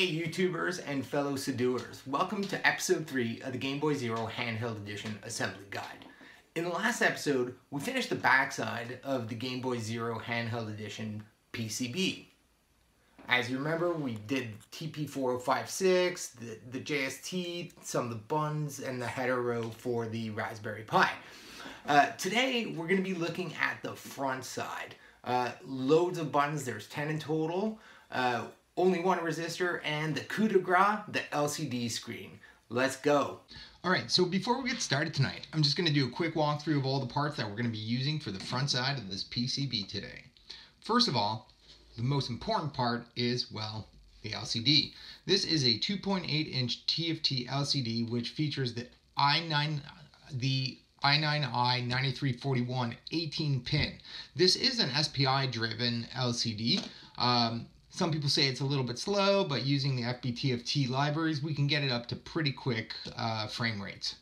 Hey YouTubers and fellow Seduers, welcome to episode 3 of the Game Boy Zero Handheld Edition Assembly Guide. In the last episode, we finished the backside of the Game Boy Zero Handheld Edition PCB. As you remember, we did TP4056, the, the JST, some of the buns, and the header row for the Raspberry Pi. Uh, today, we're going to be looking at the front side. Uh, loads of buttons, there's 10 in total. Uh, only one resistor and the coup de grace, the LCD screen. Let's go. All right, so before we get started tonight, I'm just gonna do a quick walkthrough of all the parts that we're gonna be using for the front side of this PCB today. First of all, the most important part is, well, the LCD. This is a 2.8 inch TFT LCD which features the i9 the i9i 9341 18 pin. This is an SPI driven LCD. Um, some people say it's a little bit slow, but using the FBTFT libraries, we can get it up to pretty quick uh, frame rates.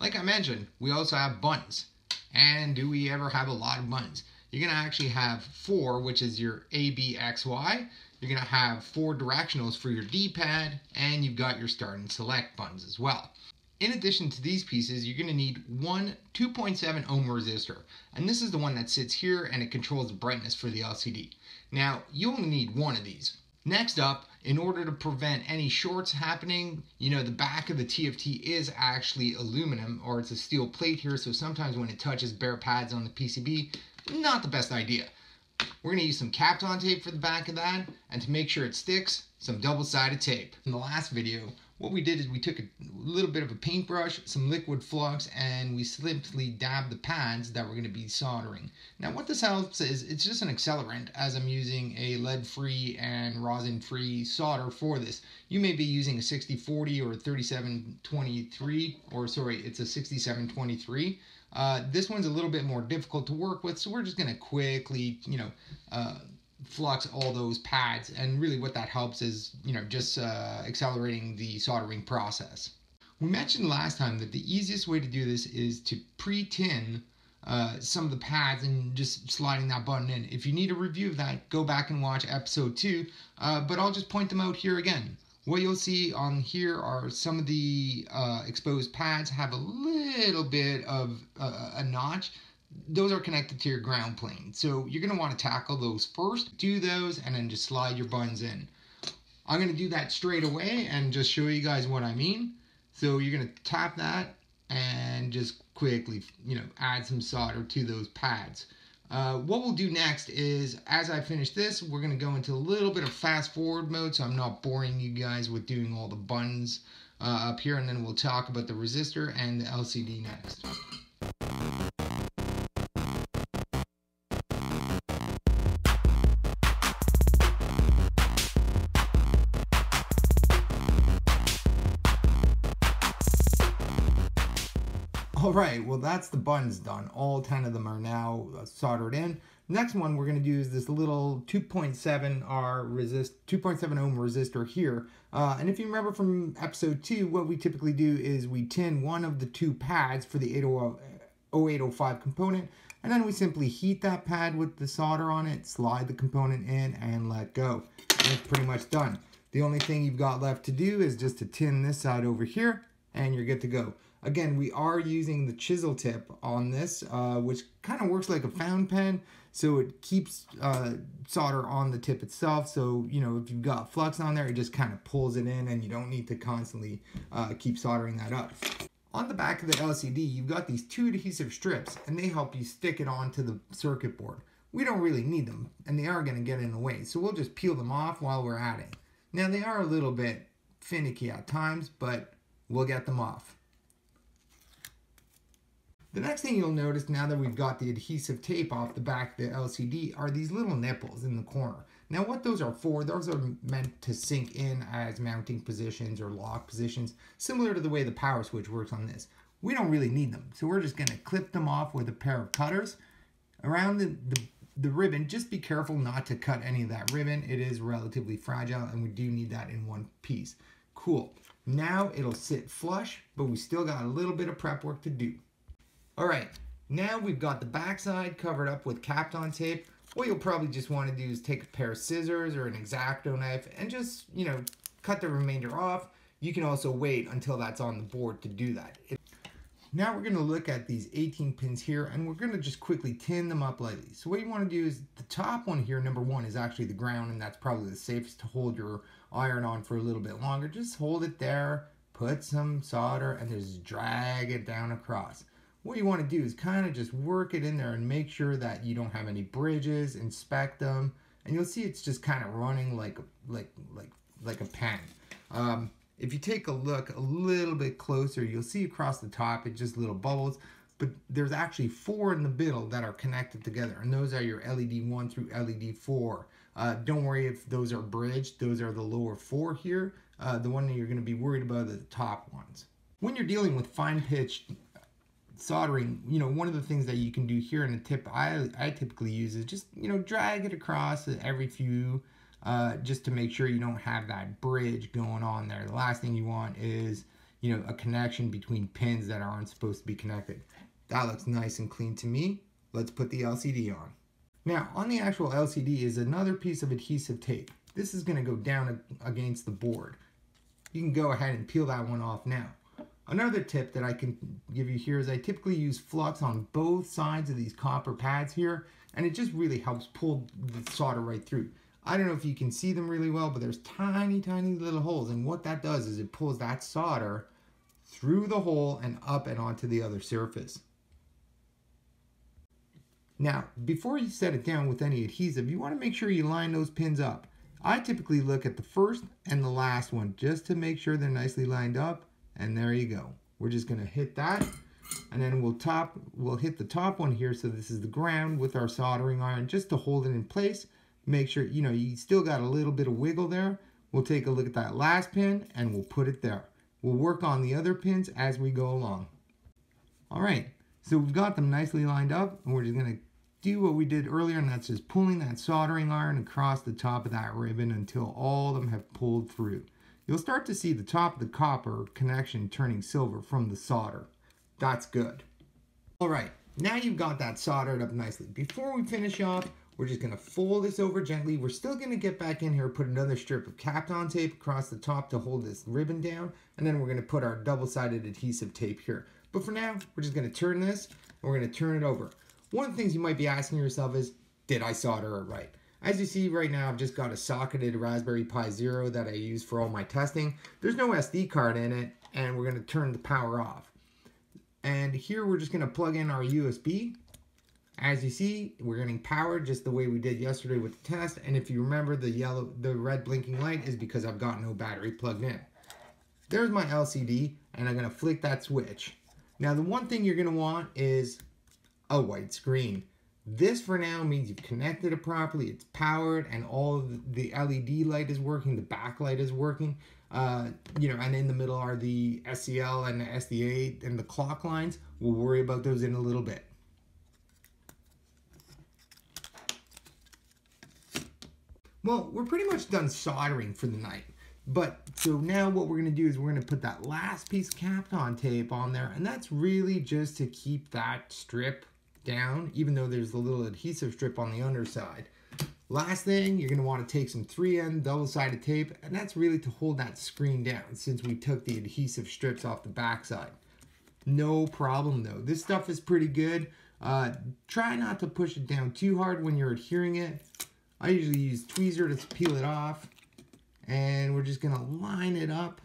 Like I mentioned, we also have buttons. And do we ever have a lot of buttons? You're to actually have four, which is your A, B, X, Y. You're to have four directionals for your D-pad, and you've got your start and select buttons as well. In addition to these pieces, you're to need one 2.7 ohm resistor. And this is the one that sits here and it controls the brightness for the LCD. Now, you only need one of these. Next up, in order to prevent any shorts happening, you know, the back of the TFT is actually aluminum or it's a steel plate here, so sometimes when it touches bare pads on the PCB, not the best idea. We're gonna use some Kapton tape for the back of that, and to make sure it sticks, some double-sided tape. In the last video, what we did is we took a little bit of a paintbrush, some liquid flux, and we simply dabbed the pads that we're going to be soldering. Now what this helps is it's just an accelerant as I'm using a lead-free and rosin-free solder for this. You may be using a 6040 or a 3723, or sorry, it's a 6723. Uh, this one's a little bit more difficult to work with, so we're just going to quickly, you know, uh, flux all those pads and really what that helps is you know just uh, accelerating the soldering process. We mentioned last time that the easiest way to do this is to pre-tin uh, some of the pads and just sliding that button in. If you need a review of that, go back and watch episode 2, uh, but I'll just point them out here again. What you'll see on here are some of the uh, exposed pads have a little bit of uh, a notch those are connected to your ground plane. So you're going to want to tackle those first, do those, and then just slide your buns in. I'm going to do that straight away and just show you guys what I mean. So you're going to tap that and just quickly, you know, add some solder to those pads. Uh, what we'll do next is, as I finish this, we're going to go into a little bit of fast forward mode, so I'm not boring you guys with doing all the buns uh, up here, and then we'll talk about the resistor and the LCD next. All right, well that's the buttons done. All 10 of them are now uh, soldered in. Next one we're going to do is this little 2.7 R resist 2.7 ohm resistor here. Uh, and if you remember from episode 2, what we typically do is we tin one of the two pads for the 0805 component, and then we simply heat that pad with the solder on it, slide the component in, and let go. It's pretty much done. The only thing you've got left to do is just to tin this side over here, and you're good to go. Again, we are using the chisel tip on this, uh, which kind of works like a fountain pen. So it keeps uh, solder on the tip itself. So, you know, if you've got flux on there, it just kind of pulls it in and you don't need to constantly uh, keep soldering that up. On the back of the LCD, you've got these two adhesive strips and they help you stick it onto the circuit board. We don't really need them and they are going to get in the way. So we'll just peel them off while we're at it. Now they are a little bit finicky at times, but we'll get them off. The next thing you'll notice now that we've got the adhesive tape off the back of the LCD are these little nipples in the corner. Now what those are for, those are meant to sink in as mounting positions or lock positions, similar to the way the power switch works on this. We don't really need them, so we're just going to clip them off with a pair of cutters. Around the, the, the ribbon, just be careful not to cut any of that ribbon. It is relatively fragile and we do need that in one piece. Cool. Now it'll sit flush, but we still got a little bit of prep work to do. All right, now we've got the backside covered up with Kapton tape. What you'll probably just want to do is take a pair of scissors or an X-Acto knife and just, you know, cut the remainder off. You can also wait until that's on the board to do that. It, now we're going to look at these 18 pins here and we're going to just quickly tin them up lightly. So what you want to do is the top one here, number one, is actually the ground and that's probably the safest to hold your iron on for a little bit longer. Just hold it there, put some solder and just drag it down across. What you want to do is kind of just work it in there and make sure that you don't have any bridges, inspect them, and you'll see it's just kind of running like like like like a pen. Um, if you take a look a little bit closer, you'll see across the top it's just little bubbles, but there's actually four in the middle that are connected together, and those are your LED 1 through LED 4. Uh, don't worry if those are bridged, those are the lower four here. Uh, the one that you're going to be worried about are the top ones. When you're dealing with fine pitch soldering, you know, one of the things that you can do here and a tip I, I typically use is just, you know, drag it across every few uh, just to make sure you don't have that bridge going on there. The last thing you want is, you know, a connection between pins that aren't supposed to be connected. That looks nice and clean to me. Let's put the LCD on. Now, on the actual LCD is another piece of adhesive tape. This is going to go down against the board. You can go ahead and peel that one off now. Another tip that I can give you here is I typically use flux on both sides of these copper pads here, and it just really helps pull the solder right through. I don't know if you can see them really well, but there's tiny, tiny little holes. And what that does is it pulls that solder through the hole and up and onto the other surface. Now, before you set it down with any adhesive, you want to make sure you line those pins up. I typically look at the first and the last one just to make sure they're nicely lined up. And there you go. We're just going to hit that. And then we'll top, we'll hit the top one here. So this is the ground with our soldering iron just to hold it in place make sure, you know, you still got a little bit of wiggle there. We'll take a look at that last pin and we'll put it there. We'll work on the other pins as we go along. All right, so we've got them nicely lined up and we're just gonna do what we did earlier and that's just pulling that soldering iron across the top of that ribbon until all of them have pulled through. You'll start to see the top of the copper connection turning silver from the solder. That's good. All right, now you've got that soldered up nicely. Before we finish off, we're just gonna fold this over gently. We're still gonna get back in here, put another strip of Kapton tape across the top to hold this ribbon down, and then we're gonna put our double-sided adhesive tape here. But for now, we're just gonna turn this, and we're gonna turn it over. One of the things you might be asking yourself is, did I solder it right? As you see right now, I've just got a socketed Raspberry Pi Zero that I use for all my testing. There's no SD card in it, and we're gonna turn the power off. And here we're just gonna plug in our USB as you see, we're getting power just the way we did yesterday with the test. And if you remember, the yellow, the red blinking light is because I've got no battery plugged in. There's my LCD, and I'm gonna flick that switch. Now, the one thing you're gonna want is a white screen. This for now means you've connected it properly, it's powered, and all the LED light is working, the backlight is working. Uh, you know, and in the middle are the SCL and the SDA and the clock lines. We'll worry about those in a little bit. Well, we're pretty much done soldering for the night. But so now what we're gonna do is we're gonna put that last piece of Kapton tape on there and that's really just to keep that strip down, even though there's a little adhesive strip on the underside. Last thing, you're gonna wanna take some 3M double-sided tape and that's really to hold that screen down since we took the adhesive strips off the backside. No problem though. This stuff is pretty good. Uh, try not to push it down too hard when you're adhering it. I usually use tweezer to peel it off. And we're just going to line it up.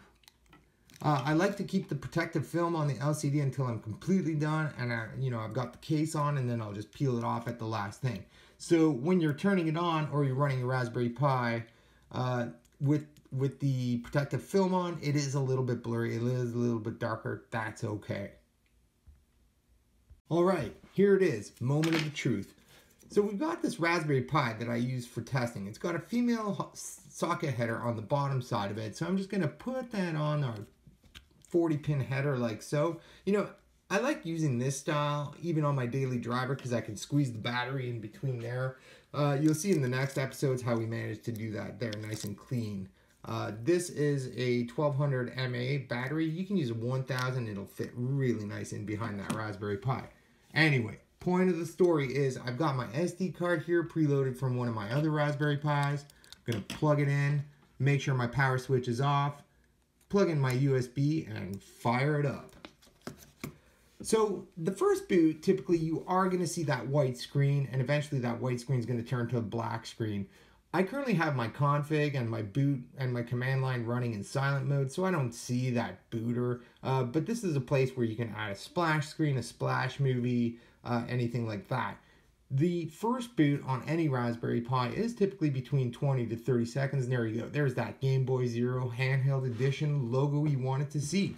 Uh, I like to keep the protective film on the LCD until I'm completely done. And, I, you know, I've got the case on and then I'll just peel it off at the last thing. So when you're turning it on or you're running a Raspberry Pi uh, with with the protective film on, it is a little bit blurry. It is a little bit darker. That's okay. All right, here it is, moment of the truth. So we've got this Raspberry Pi that I use for testing. It's got a female socket header on the bottom side of it. So I'm just going to put that on our 40 pin header like so. You know, I like using this style even on my daily driver because I can squeeze the battery in between there. Uh, you'll see in the next episodes how we managed to do that there nice and clean. Uh, this is a 1200 mAh battery. You can use a 1000. It'll fit really nice in behind that Raspberry Pi. Anyway, point of the story is I've got my SD card here preloaded from one of my other Raspberry Pis. I'm going to plug it in. make sure my power switch is off, plug in my USB, and fire it up. So the first boot, typically you are going to see that white screen and eventually that white screen is going to turn to a black screen. I currently have my config and my boot and my command line running in silent mode, so I don't see that booter. Uh, but this is a place where you can add a splash screen, a splash movie, uh, anything like that. The first boot on any Raspberry Pi is typically between 20 to 30 seconds. And there you go. There's that Game Boy Zero handheld edition logo you wanted to see.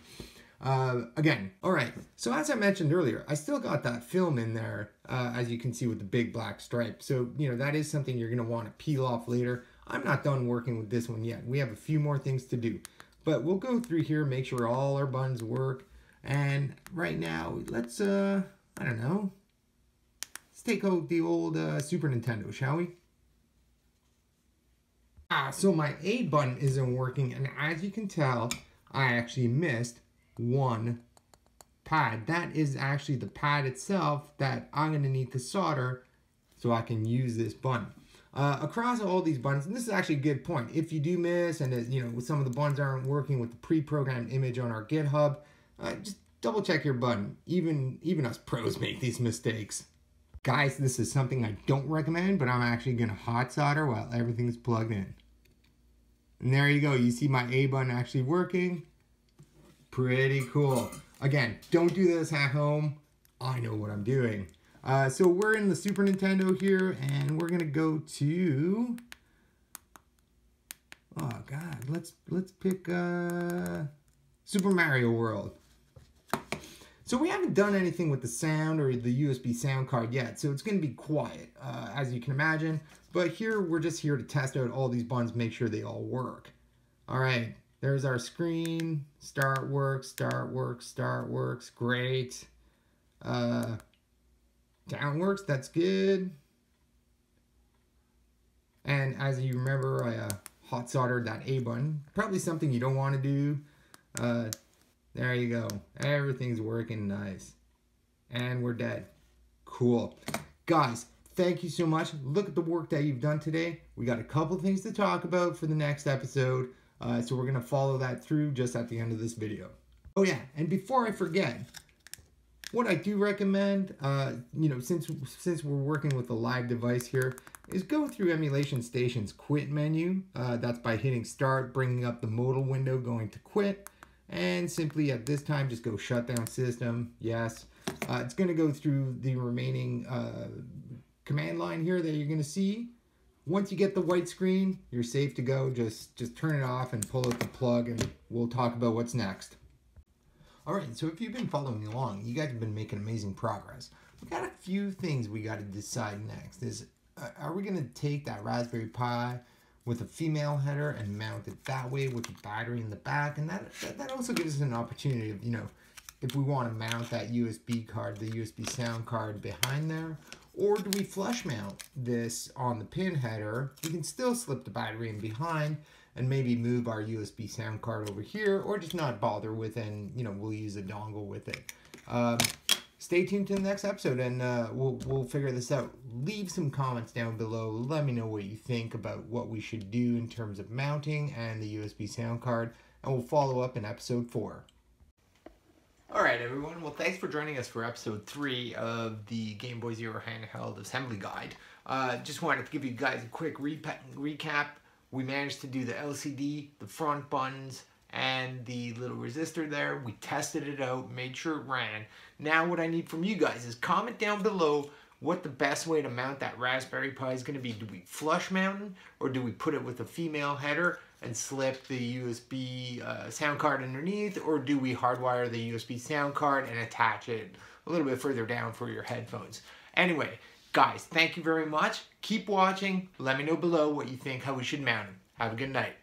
Uh, again, all right. So as I mentioned earlier, I still got that film in there, uh, as you can see with the big black stripe. So, you know, that is something you're going to want to peel off later. I'm not done working with this one yet. We have a few more things to do. But we'll go through here, make sure all our buttons work. And right now, let's, uh, I don't know, let's take out the old uh, Super Nintendo, shall we? Ah, so my A button isn't working. And as you can tell, I actually missed one pad. That is actually the pad itself that I'm going to need to solder so I can use this button. Uh, across all these buttons, and this is actually a good point. If you do miss and you know some of the buttons aren't working with the pre-programmed image on our GitHub, uh, just double check your button. Even even us pros make these mistakes. Guys, this is something I don't recommend, but I'm actually gonna hot solder while everything's plugged in. And there you go. You see my A button actually working. Pretty cool. Again, don't do this at home. I know what I'm doing. Uh, so we're in the Super Nintendo here, and we're gonna go to. Oh God, let's let's pick uh, Super Mario World. So we haven't done anything with the sound or the USB sound card yet, so it's gonna be quiet, uh, as you can imagine. But here we're just here to test out all these buttons, make sure they all work. All right, there's our screen. Start works, start works, start works. Great. Uh, down works, that's good. And as you remember, I uh, hot soldered that A button. Probably something you don't want to do. Uh, there you go. Everything's working nice. And we're dead. Cool. Guys, thank you so much. Look at the work that you've done today. We got a couple things to talk about for the next episode. Uh, so we're going to follow that through just at the end of this video. Oh yeah, and before I forget, what I do recommend, uh, you know, since since we're working with a live device here, is go through Emulation Station's quit menu. Uh, that's by hitting start, bringing up the modal window, going to quit, and simply at this time just go shutdown system, yes. Uh, it's going to go through the remaining uh, command line here that you're going to see. Once you get the white screen, you're safe to go. Just, just turn it off and pull out the plug and we'll talk about what's next. All right, so if you've been following along, you guys have been making amazing progress. We got a few things we got to decide next. Is uh, are we going to take that Raspberry Pi with a female header and mount it that way with a battery in the back? And that, that, that also gives us an opportunity of, you know, if we want to mount that USB card, the USB sound card behind there, or do we flush mount this on the pin header? We can still slip the battery in behind and maybe move our USB sound card over here or just not bother with and you know we'll use a dongle with it. Um, stay tuned to the next episode and uh, we'll, we'll figure this out. Leave some comments down below. Let me know what you think about what we should do in terms of mounting and the USB sound card and we'll follow up in episode 4. All right, everyone. Well, thanks for joining us for episode three of the Game Boy Zero handheld assembly guide. Uh, just wanted to give you guys a quick recap. We managed to do the LCD, the front buttons, and the little resistor there. We tested it out, made sure it ran. Now what I need from you guys is comment down below what the best way to mount that Raspberry Pi is going to be. Do we flush mount or do we put it with a female header and slip the USB uh, sound card underneath or do we hardwire the USB sound card and attach it a little bit further down for your headphones? Anyway, guys, thank you very much. Keep watching. Let me know below what you think how we should mount them. Have a good night.